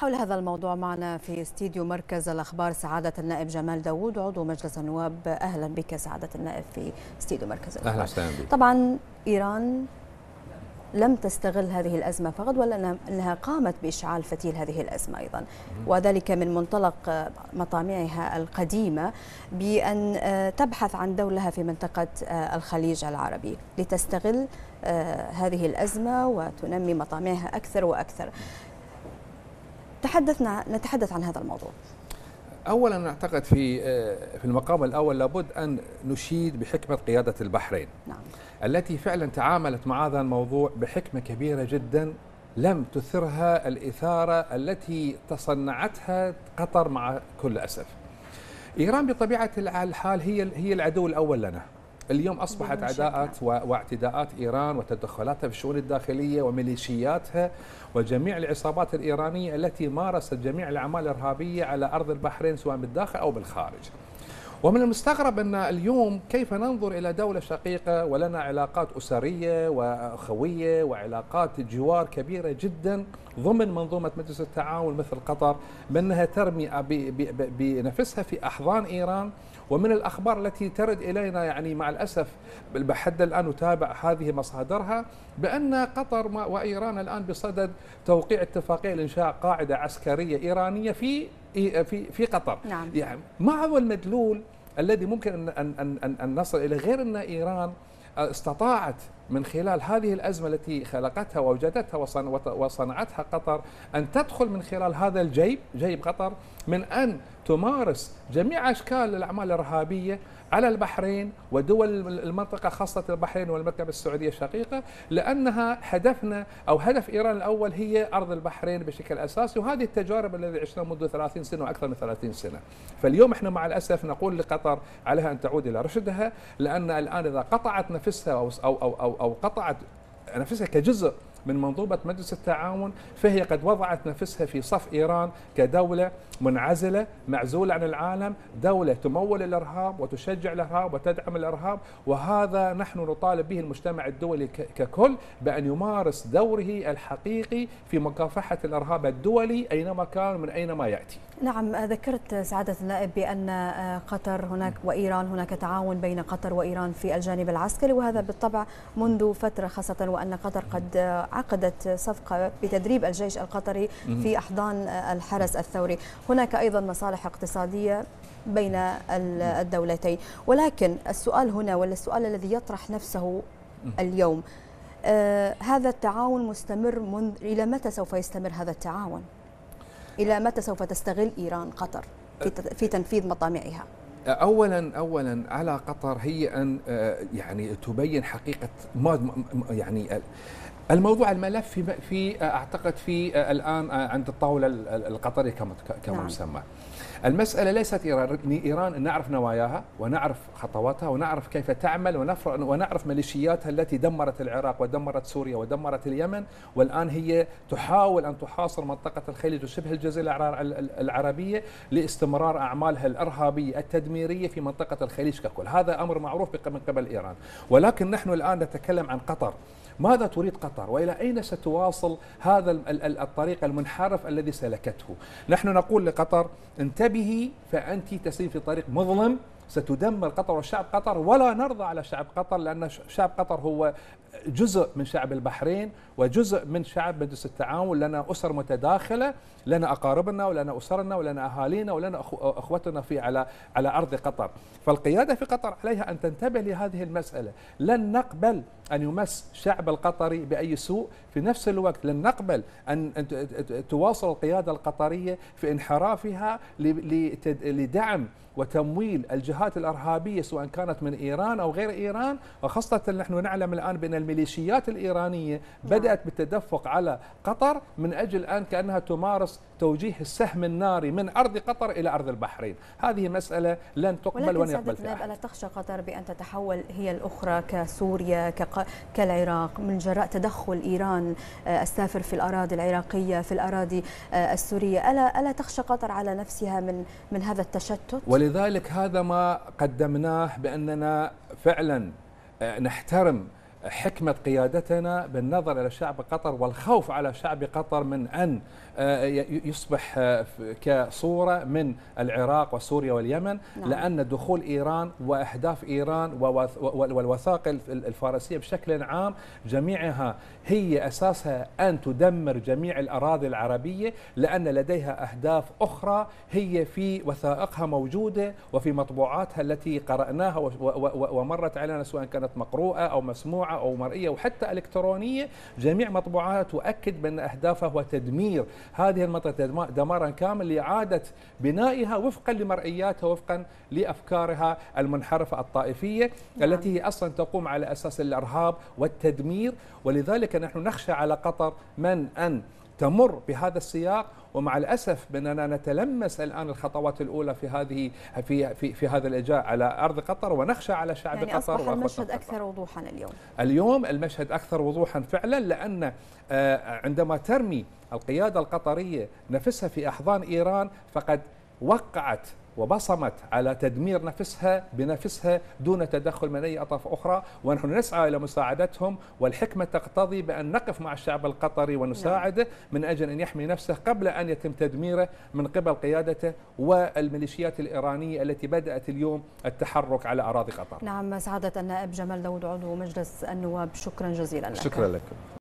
حول هذا الموضوع معنا في استديو مركز الأخبار سعادة النائب جمال داوود عضو مجلس النواب. أهلا بك سعادة النائب في استديو مركز الأخبار. أهلا وسهلا بك. طبعا إيران لم تستغل هذه الأزمة فقط ولا أنها قامت بإشعال فتيل هذه الأزمة أيضا. وذلك من منطلق مطامعها القديمة بأن تبحث عن دولها في منطقة الخليج العربي لتستغل هذه الأزمة وتنمي مطامعها أكثر وأكثر. تحدثنا نتحدث عن هذا الموضوع اولا أعتقد في في المقام الأول لابد أن نشيد بحكمة قيادة البحرين نعم. التي فعلا تعاملت مع هذا الموضوع بحكمة كبيرة جدا لم تثرها الإثارة التي تصنعتها قطر مع كل أسف. إيران بطبيعة الحال هي هي العدو الأول لنا. اليوم أصبحت عداءات واعتداءات إيران وتدخلاتها في الشؤون الداخلية وميليشياتها وجميع العصابات الإيرانية التي مارست جميع الأعمال الإرهابية على أرض البحرين سواء بالداخل أو بالخارج. ومن المستغرب أن اليوم كيف ننظر إلى دولة شقيقة ولنا علاقات أسرية وأخوية وعلاقات جوار كبيرة جدا ضمن منظومة مجلس التعاون مثل قطر بأنها ترمي بنفسها في أحضان إيران ومن الأخبار التي ترد إلينا يعني مع الأسف بحد الآن نتابع هذه مصادرها بأن قطر وإيران الآن بصدد توقيع اتفاقية لإنشاء قاعدة عسكرية إيرانية في في في قطر نعم. يعني ما هو المدلول الذي ممكن أن أن أن, أن نصل إلى غير أن إيران استطاعت من خلال هذه الأزمة التي خلقتها ووجدتها وصنعتها قطر أن تدخل من خلال هذا الجيب جيب قطر من أن تمارس جميع أشكال الأعمال الإرهابية على البحرين ودول المنطقة خاصة البحرين والمملكة السعودية الشقيقة لأنها هدفنا أو هدف إيران الأول هي أرض البحرين بشكل أساسي وهذه التجارب التي عشناها منذ 30 سنة وأكثر من 30 سنة. فاليوم إحنا مع الأسف نقول لقطر عليها أن تعود إلى رشدها لأن الآن إذا قطعت نفسها أو, أو, أو, أو قطعت نفسها كجزء من منظومة مجلس التعاون فهي قد وضعت نفسها في صف إيران كدولة منعزلة معزولة عن العالم دولة تمول الإرهاب وتشجع الإرهاب وتدعم الإرهاب وهذا نحن نطالب به المجتمع الدولي ككل بأن يمارس دوره الحقيقي في مكافحة الإرهاب الدولي أينما كان من أينما يأتي. نعم ذكرت سعادة النائب بأن قطر هناك وإيران هناك تعاون بين قطر وإيران في الجانب العسكري وهذا بالطبع منذ فترة خاصة وأن قطر قد عقدت صفقة بتدريب الجيش القطري في أحضان الحرس الثوري. هناك أيضا مصالح اقتصادية بين الدولتين. ولكن السؤال هنا ولا السؤال الذي يطرح نفسه اليوم آه هذا التعاون مستمر منذ إلى متى سوف يستمر هذا التعاون؟ إلى متى سوف تستغل إيران قطر في في تنفيذ مطامعها؟ اولا اولا على قطر هي أن يعني تبين حقيقة ما يعني الموضوع الملف في في أعتقد في الآن عند الطاولة القطريه كما كما يسمى. نعم. المسألة ليست إيران إيران نعرف نواياها ونعرف خطواتها ونعرف كيف تعمل ونعرف ميليشياتها التي دمرت العراق ودمرت سوريا ودمرت اليمن والآن هي تحاول أن تحاصر منطقة الخليج وشبه الجزيرة العربية لاستمرار أعمالها الإرهابية التدميرية في منطقة الخليج ككل. هذا أمر معروف من قبل إيران. ولكن نحن الآن نتكلم عن قطر. ماذا تريد قطر؟ وإلى أين ستواصل هذا الطريق المنحرف الذي سلكته؟ نحن نقول لقطر انتبهي فأنت تسير في طريق مظلم ستدمر قطر وشعب قطر ولا نرضى على شعب قطر لأن شعب قطر هو جزء من شعب البحرين وجزء من شعب مجلس التعاون لنا أسر متداخلة لنا أقاربنا ولنا أسرنا ولنا أهالينا ولنا أخوتنا في على على أرض قطر. فالقيادة في قطر عليها أن تنتبه لهذه المسألة. لن نقبل أن يمس شعب القطري بأي سوء. في نفس الوقت لن نقبل ان تواصل القيادة القطرية في انحرافها لدعم وتمويل الجهات الإرهابية سواء كانت من إيران أو غير إيران. وخاصة نحن نعلم الآن بأن الميليشيات الإيرانية بدأت بالتدفق على قطر من أجل الان كأنها تمارس توجيه السهم الناري من أرض قطر إلى أرض البحرين، هذه مسألة لن تقبل ولن يقبل فيها ألا تخشى قطر بأن تتحول هي الأخرى كسوريا كالعراق؟ من جراء تدخل إيران السافر في الأراضي العراقية في الأراضي السورية، ألا ألا تخشى قطر على نفسها من من هذا التشتت؟ ولذلك هذا ما قدمناه بأننا فعلا نحترم حكمة قيادتنا بالنظر إلى شعب قطر والخوف على شعب قطر من أن آه، يصبح آه، كصورة من العراق وسوريا واليمن نعم. لأن دخول إيران وأهداف إيران والوثائق الفارسية بشكل عام جميعها هي أساسها أن تدمر جميع الأراضي العربية لأن لديها أهداف أخرى هي في وثائقها موجودة وفي مطبوعاتها التي قرأناها ومرت علينا سواء كانت مقروءة أو مسموعة أو مرئية وحتى إلكترونية جميع مطبوعاتها تؤكد بأن أهدافها هو تدمير هذه المنطقة دمارا كامل لإعادة بنائها وفقا لمرئياتها وفقا لأفكارها المنحرفة الطائفية نعم. التي هي أصلا تقوم على أساس الإرهاب والتدمير ولذلك نحن نخشى على قطر من أن تمر بهذا السياق ومع الأسف بأننا نتلمس الآن الخطوات الأولى في هذه في في في هذا الاجراء على أرض قطر ونخشى على شعب يعني قطر أصبح المشهد أكثر وضوحا اليوم. اليوم المشهد أكثر وضوحا فعلا لأن آه، عندما ترمي القيادة القطرية نفسها في أحضان إيران فقد وقعت وبصمت على تدمير نفسها بنفسها دون تدخل من أي أطراف أخرى ونحن نسعى إلى مساعدتهم والحكمة تقتضي بأن نقف مع الشعب القطري ونساعده من أجل أن يحمي نفسه قبل أن يتم تدميره من قبل قيادته والميليشيات الإيرانية التي بدأت اليوم التحرك على أراضي قطر. نعم سعادة النائب جمال داود عضو مجلس النواب شكرا جزيلا لك. شكرا لكم